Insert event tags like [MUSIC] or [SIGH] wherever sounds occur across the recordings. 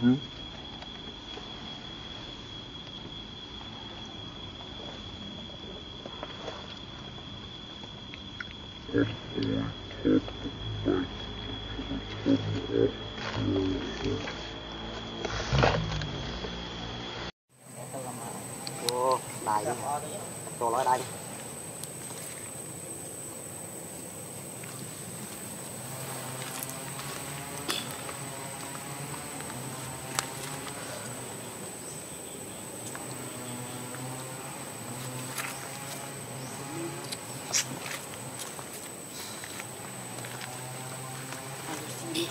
Hmm? Wow, đi. Rồi nói đài đi.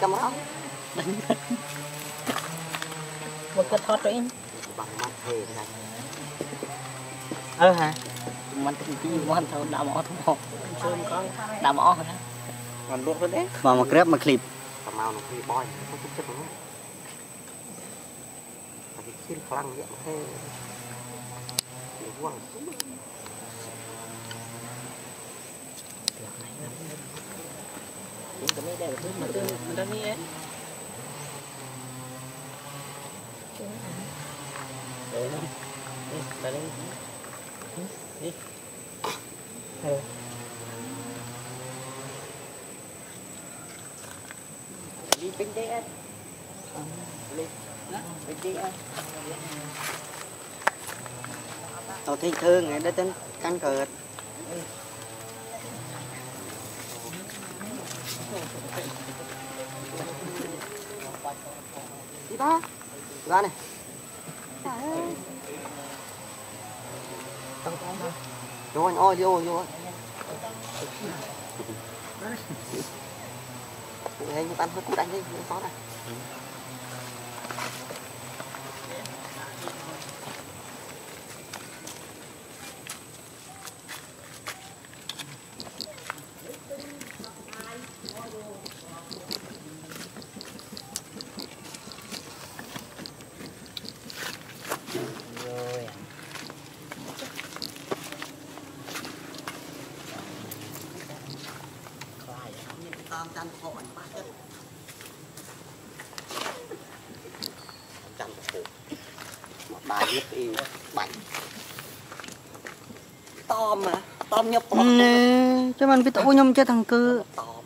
Với mà hả? một nó một rồi có một cái thọt rồi Bằng mắt thề này. ờ hả mình tình tí mình thôi đã mỏ thua đã mỏ rồi đó Còn luôn hơn đấy. Mà mà grab mà clip Tầm màu nó khi boy, nó chút chất nó. Tại vì khi khăn vậy mà thế. Để quăng xuống. Cái này đây là thứ mà tôi mình đang nghe Đấy, đây, đây, đây. Đi. Đi bên đây anh. Bên đây anh. Tao thấy thương ngày đó tên canh cợt Đi ba. Ra này. Vô anh ôi vô, vô. Tụi anh ăn hơi cút anh đi, nó xót này. តាមច័ន្ទកុហកអញបាក់ចិត្តច័ន្ទកុហកមកបាយទៀតអីបាច់តមតមញប់ប្រក់ណែចាំមិនវីដេអូខ្ញុំចេះទាំងគឺតម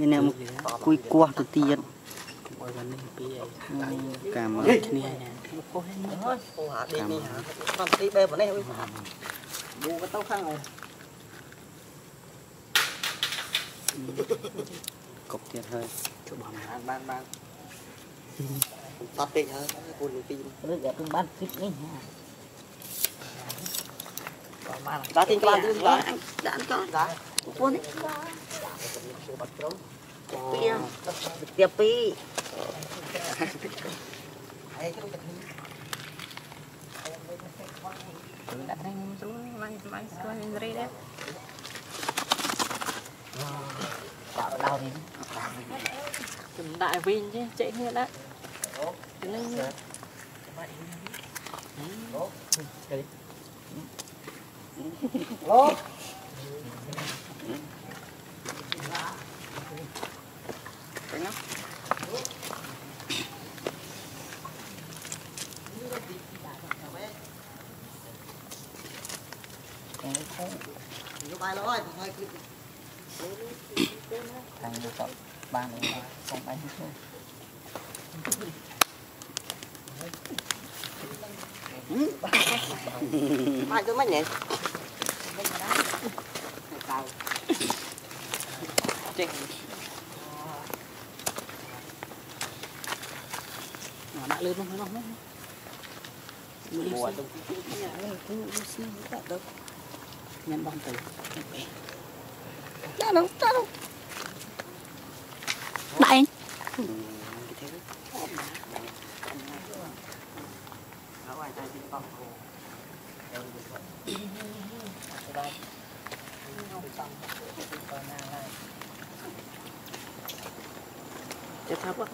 នេះអ្នកមកគួយគោះទៅទៀតអត់បាននេះពីអីកាមគ្នាណាពោះហ្នឹងពោះអាដេកនេះហាទីបែបនេះអុយលូក៏ទៅខាងអី [LAUGHS] Cục tiền hơi Chỗ bọn này. Ban ban ban. Tắt đi cô lùi phim. Rồi giờ tôi bán thịt đi nha. Mà Ra tin cho bạn đi, ra anh, đã ăn cho. Dạ. Quân ấy. Tia. Tia pi. Tôi đã thấy một số máy máy máy rây đấy. Tạo đau đại vinh chứ, chạy hết á. Lên nữa. Vô bài rồi, thôi cứ Thằng như cậu ba này mà không đánh thôi. mai tôi mới nhẹ. Chạy. Nó đã lên không không không. Mùa tôi nhân bom từ nó đâu, nó đâu. Bạn. Chết thấp quá.